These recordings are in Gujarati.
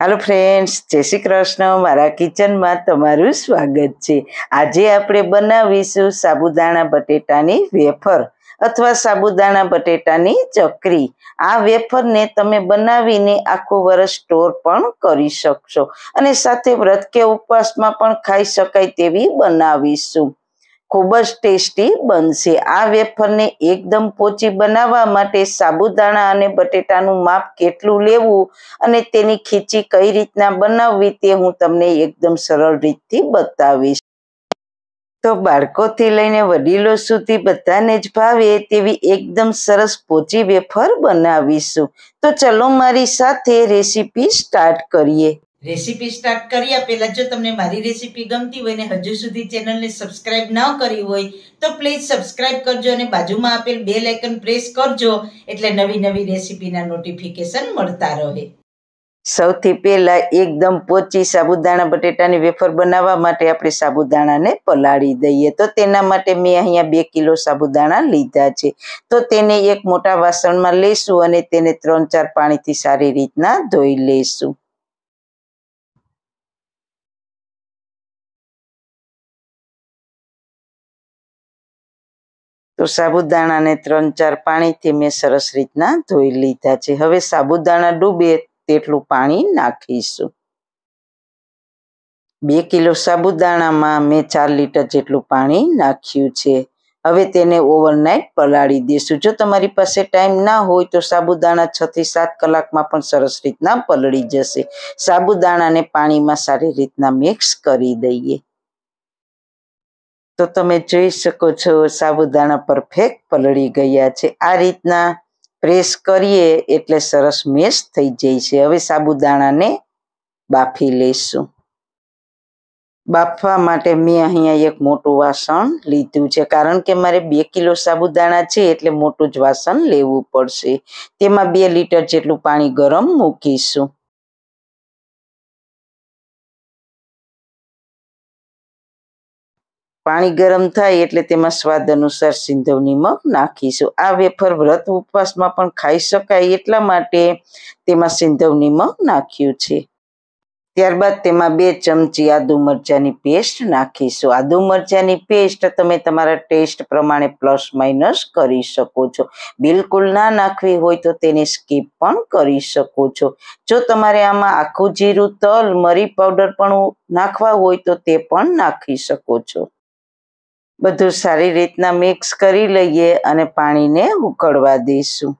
હાલો ફ્રેન્ડ્સ જય શ્રી કૃષ્ણ. મારા કિચનમાં તમારું સ્વાગત છે. આજે આપણે બનાવીશું સાબુદાણા બટેટાની વેફર અથવા સાબુદાણા બટેટાની ચકરી. આ વેફરને તમે બનાવીને આખું વર્ષ સ્ટોર પણ કરી શકશો અને સાથે વ્રત કે ઉપવાસમાં પણ ખાઈ શકાય તેવી બનાવીશું. ખૂબ જ ટેસ્ટી બનશે. આ વેફરને એકદમ પોચી બનાવવા માટે સાબુદાણા અને બટેટાનું માપ કેટલું લેવું અને તેની ખીચી કઈ રીતના બનાવવી તે હું તમને એકદમ સરળ રીતથી બતાવીશ. તો બાળકોથી લઈને વડીલો સુધી બધાને જ ભાવે તેવી એકદમ સરસ પોચી વેફર બનાવીશું. તો ચલો મારી સાથે રેસીપી સ્ટાર્ટ કરીએ. રેસીપી સ્ટાર્ટ કર્યા પહેલા જો તમને મારી રેસીપી ગમતી હોય ને હજુ સુધી ચેનલને સબસ્ક્રાઇબ ન કરી હોય, તો પ્લીઝ સબસ્ક્રાઇબ કરજો અને બાજુમાં આપેલ બે આઇકન પ્રેસ કરજો, એટલે નવી નવી રેસીપીના નોટિફિકેશન મળતા રહે. સૌથી પહેલા એકદમ પોચી સાબુદાણા બટેટાની વેફર બનાવવા માટે આપણે સાબુદાણાને પલાળી દઈએ. તો તેના માટે મેં અહીંયા બે કિલો સાબુદાણા લીધા છે. તો તેને એક મોટા વાસણમાં લેશું અને તેને ત્રણ ચાર પાણીથી સારી રીતના ધોઈ લેશું. તો સાબુદાણાને ત્રણ ચાર પાણીથી મેં સરસ રીતના ધોઈ લીધા છે. હવે સાબુદાણા ડૂબે તેટલું પાણી નાખીશું. બે કિલો સાબુદાણામાં મેં ચાર લીટર જેટલું પાણી નાખ્યું છે. હવે તેને ઓવરનાઇટ પલાળી દઈશું. જો તમારી પાસે ટાઈમ ના હોય તો સાબુદાણા છ થી સાત કલાકમાં પણ સરસ રીતના પલળી જશે. સાબુદાણાને પાણીમાં સારી રીતના મિક્સ કરી દઈએ. તો તમે જોઈ શકો છો સાબુદાણા પરફેક્ટ પલળી ગયા છે. આ રીતના પ્રેસ કરીએ એટલે સરસ મેશ થઈ જાય છે. હવે સાબુદાણાને બાફી લઈશું. બાફવા માટે મેં અહીંયા એક મોટું વાસણ લીધું છે. કારણ કે મારે બે કિલો સાબુદાણા છે એટલે મોટું જ વાસણ લેવું પડશે. તેમાં બે લીટર જેટલું પાણી ગરમ મૂકીશું. પાણી ગરમ થાય એટલે તેમાં સ્વાદ અનુસાર સિંધવની મગ નાખીશું. આ વેફર વ્રત ઉપવાસમાં પણ ખાઈ શકાય એટલા માટે તેમાં સિંધવની મગ નાખ્યું છે. ત્યારબાદ તેમાં બે ચમચી આદુ મરચાની પેસ્ટ નાખીશું. આદુ મરચાની પેસ્ટ તમે તમારા ટેસ્ટ પ્રમાણે પ્લસ માઇનસ કરી શકો છો. બિલકુલ ના નાખવી હોય તો તેને સ્કીપ પણ કરી શકો છો. જો તમારે આમાં આખું જીરું, તલ, મરી પાવડર પણ નાખવા હોય તો તે પણ નાખી શકો છો. બધું સારી રીતના મિક્સ કરી લઈએ અને પાણીને ઉકળવા દઈશું.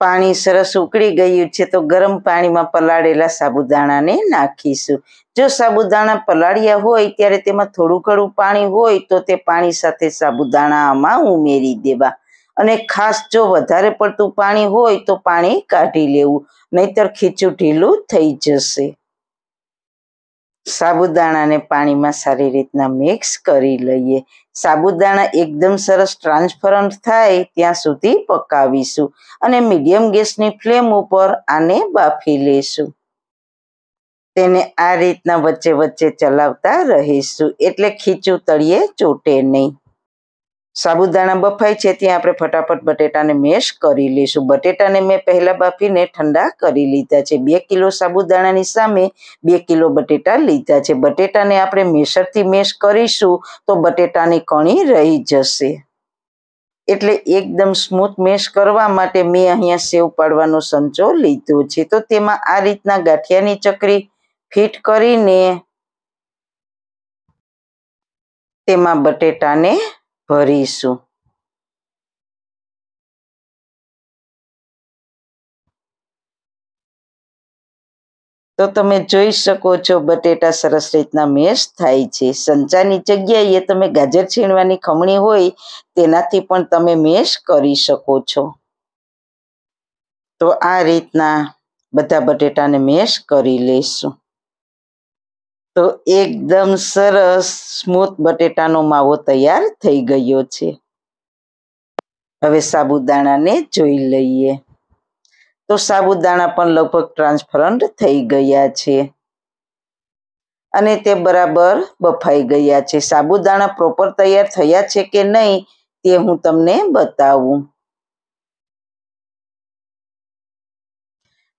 પાણી સરસ ઉકળી ગયું છે તો ગરમ પાણીમાં પલાળેલા સાબુદાણાને નાખીશું. જો સાબુદાણા પલાળ્યા હોય ત્યારે તેમાં થોડું ઘણું પાણી હોય તો તે પાણી સાથે સાબુદાણા આમાં ઉમેરી દેવા. અને ખાસ જો વધારે પડતું પાણી હોય તો પાણી કાઢી લેવું. નહીતર ખીચું ઢીલું થઈ જશે. સાબુદાણાને પાણીમાં સારી રીતના મિક્સ કરી લઈએ. સાબુદાણા એકદમ સરસ ટ્રાન્સફરન્ટ થાય ત્યાં સુધી પકાવીશું અને મીડિયમ ગેસની ફ્લેમ ઉપર આને બાફી લઈશું તેને આ રીતના વચ્ચે વચ્ચે ચલાવતા રહીશું. એટલે ખીચું તળિયે ચોટે નહીં. સાબુદાણા બફાય છે, ત્યાં આપણે ફટાફટ બટેટાને મેશ કરી લઈશું. બટેટાને મેં પહેલાં બાફીને ઠંડા કરી લીધા છે. બે કિલો સાબુદાણાની સામે બે કિલો બટેટા લીધા છે. બટેટાને આપણે મેશરથી મેશ કરીશું તો બટેટાની કણી રહી જશે. એટલે એકદમ સ્મૂથ મેશ કરવા માટે મેં અહીંયા સેવ પાડવાનો સંચો લીધો છે. તો તેમાં આ રીતના ગાંઠિયાની ચકરી ફિટ કરીને તેમાં બટેટાને ભરીશું. તો તમે જોઈ શકો છો, બટેટા સરસ રીતના મેશ થાય છે. સંચાની જગ્યાએ તમે ગાજર છીણવાની ખમણી હોય, તેનાથી પણ તમે મેશ કરી શકો છો. તો આ રીતના બધા બટેટાને મેશ કરી લઈશું તો એકદમ સરસ સ્મૂથ બટેટાનો માવો તૈયાર થઈ ગયો છે. હવે સાબુદાણાને જોઈ લઈએ. તો સાબુદાણા પણ લગભગ ટ્રાન્સફરન્ટ થઈ ગયા છે. અને તે બરાબર બફાઈ ગયા છે. સાબુદાણા પ્રોપર તૈયાર થયા છે કે નહીં તે હું તમને બતાવું.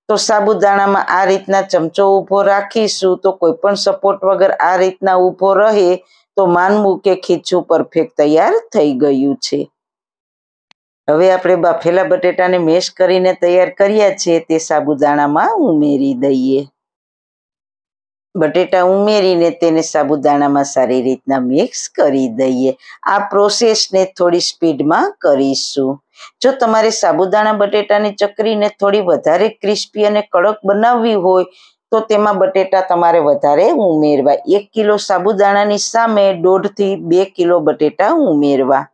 તો સાબુદાણામાં આ રીતના ચમચો ઊભો રાખીશું તો કોઈ પણ સપોર્ટ વગર આ રીતના ઊભો રહે તો માનવું કે ખીચું પરફેક્ટ તૈયાર થઈ ગયું છે. હવે આપણે બાફેલા બટેટાને મેશ કરીને તૈયાર કર્યા છે તે સાબુદાણામાં ઉમેરી દઈએ. બટેટા ઉમેરીને તેને સાબુદાણામાં સારી રીતના મિક્સ કરી દઈએ. આ પ્રોસેસને થોડી સ્પીડમાં કરીશું. જો તમારે સાબુદાણા બટેટાની ચકરીને થોડી વધારે ક્રિસ્પી અને કડક બનાવવી હોય, તો તેમાં બટેટા તમારે વધારે ઉમેરવા. એક કિલો સાબુદાણાની સામે દોઢથી બે કિલો બટેટા ઉમેરવા.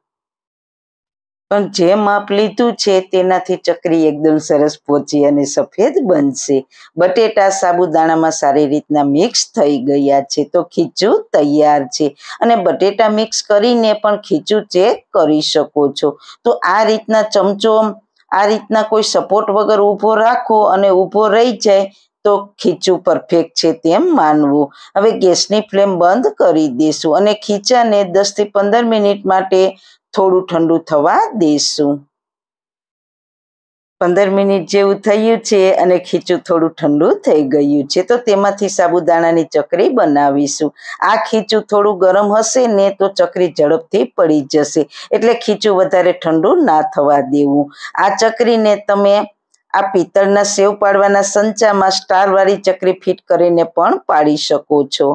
પણ જે માપ લીધું છે, તેનાથી ચકરી એકદમ સરસ પહોંચી અને સફેદ બનશે. બટેટા સાબુદાણામાં સારી રીતના મિક્સ થઈ ગયા છે તો ખીચું તૈયાર છે. અને બટેટા મિક્સ કરીને પણ ખીચું ચેક કરી શકો છો. તો આ રીતના ચમચો, આ રીતના કોઈ સપોર્ટ વગર ઊભો રાખો અને ઊભો રહી જાય તો ખીચું પરફેક્ટ છે તેમ માનવું. હવે ગેસની ફ્લેમ બંધ કરી દઈશું અને ખીચાને દસથી પંદર મિનિટ માટે થોડું ઠંડુ થવા દઈશું પંદર મિનિટ જેવું થયું છે અને ખીચું થોડું ઠંડુ થઈ ગયું છે, તો તેમાંથી સાબુદાણાની ચકરી બનાવીશું. આ ખીચું થોડું ગરમ હશે ને તો ચકરી ઝડપથી પડી જશે, એટલે ખીચું વધારે ઠંડુ ના થવા દેવું. આ ચકરીને તમે આ પિત્તળના સેવ પાડવાના સંચામાં સ્ટારવાળી ચકરી ફિટ કરીને પણ પાડી શકો છો.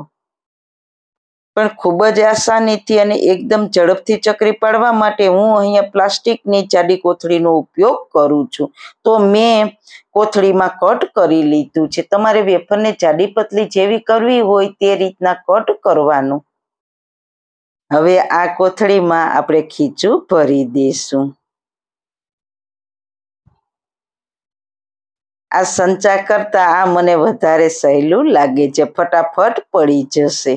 પણ ખૂબ જ આસાનીથી અને એકદમ ઝડપથી ચકરી પાડવા માટે હું અહીંયા પ્લાસ્ટિકની જાડી કોથળીનો ઉપયોગ કરું છું. તો મેં કોથળીમાં કટ કરી લીધું છે. તમારે વેફરને જાડી પતલી જેવી કરવી હોય તે રીતના કટ કરવાનું. હવે આ કોથળીમાં આપણે ખીચું ભરી દઈશું આ સંચા કરતા આ મને વધારે સહેલું લાગે છે. ફટાફટ પડી જશે.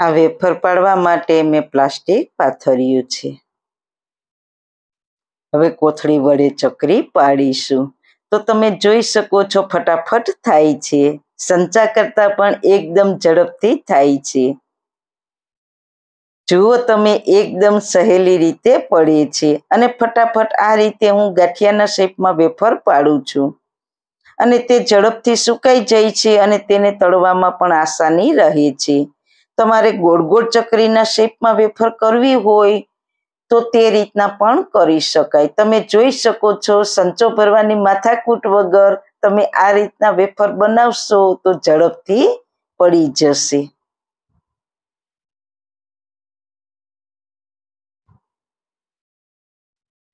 આ વેફર પાડવા માટે મેં પ્લાસ્ટિક પાથર્યું છે. હવે કોથળી વડે ચકરી પાડીશું. તો તમે જોઈ શકો છો ફટાફટ થાય છે. સંચા કરતા પણ એકદમ ઝડપથી થાય છે. જુઓ તમે એકદમ સહેલી રીતે પડે છે અને ફટાફટ આ રીતે હું ગાંઠિયાના શેપમાં વેફર પાડું છું. અને તે ઝડપથી સુકાઈ જાય છે અને તેને તળવામાં પણ આસાની રહે છે. તમારે ગોળ ગોળ ચકરીના શેપમાં વેફર કરવી હોય તો તે રીતના પણ કરી શકાય. તમે જોઈ શકો છો, સંચો ભરવાની માથાકૂટ વગર તમે આ રીતના વેફર બનાવશો તો ઝડપથી પડી જશે.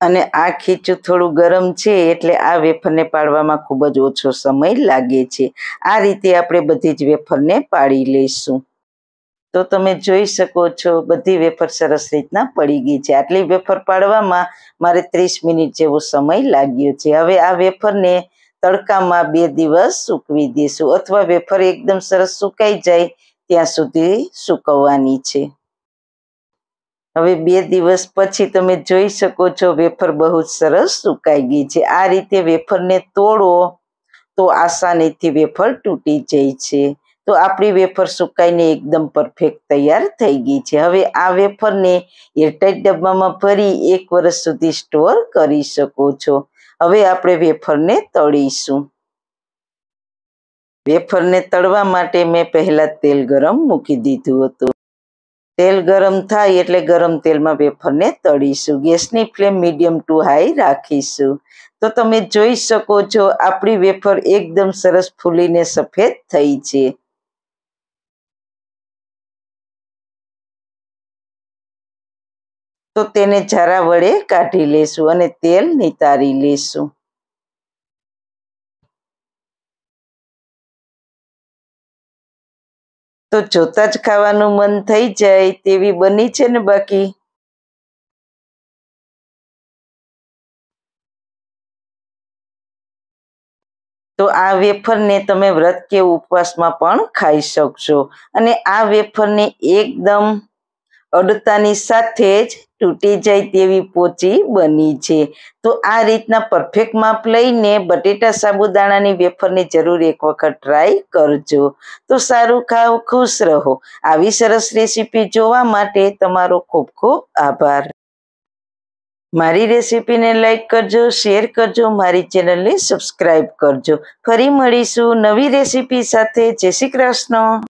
અને આ ખીચું થોડું ગરમ છે એટલે આ વેફરને પાડવામાં ખૂબ જ ઓછો સમય લાગે છે. આ રીતે આપણે બધી જ વેફરને પાડી લઈશું. તો તમે જોઈ શકો છો બધી વેફર સરસ રીતના પડી ગઈ છે. આટલી વેફર પાડવામાં મારે ત્રીસ મિનિટ જેવો સમય લાગ્યો છે. હવે આ વેફરને તડકામાં બે દિવસ સૂકવી દઈશું અથવા વેફર એકદમ સરસ સુકાઈ જાય ત્યાં સુધી સૂકવવાની છે. હવે બે દિવસ પછી તમે જોઈ શકો છો વેફર બહુ જ સરસ સુકાઈ ગઈ છે. આ રીતે વેફરને તોડો તો આસાનીથી વેફર તૂટી જાય છે. તો આપણી વેફર સુકાઈને એકદમ પરફેક્ટ તૈયાર થઈ ગઈ છે. હવે આ વેફરને એરટાઈટ ડબ્બામાં ભરી એક વર્ષ સુધી સ્ટોર કરી શકો છો. હવે આપણે વેફરને તળીશું. વેફરને તળવા માટે મેં પહેલા તેલ ગરમ મૂકી દીધું હતું. તેલ ગરમ થાય એટલે ગરમ તેલમાં વેફરને તળીશું. ગેસની ફ્લેમ મીડિયમ ટુ હાઈ રાખીશું. તો તમે જોઈ શકો છો, આપણી વેફર એકદમ સરસ ફૂલીને સફેદ થઈ છે. તો તેને જરા વડે કાઢી લેશું અને તેલ નિતારી લેશું. તો જોતા જ ખાવાનું મન થઈ જાય તેવી બની છે ને બાકી? તો આ વેફરને તમે વ્રત કે ઉપવાસમાં પણ ખાઈ શકશો. અને આ વેફરને એકદમ અડતાની સાથે જ તૂટી જાય તેવી પોચી બની છે. તો આ રીતના પરફેક્ટ માપ લઈને બટેટા સાબુદાણાની વેફરની જરૂર એક વખત ટ્રાય કરજો. તો સારું ખાઓ ખુશ રહો. આવી સરસ રેસીપી જોવા માટે તમારો ખૂબ ખૂબ આભાર. મારી રેસીપીને લાઈક કરજો શેર કરજો, મારી ચેનલને સબસ્ક્રાઈબ કરજો. ફરી મળીશું નવી રેસીપી સાથે. જય શ્રી કૃષ્ણ.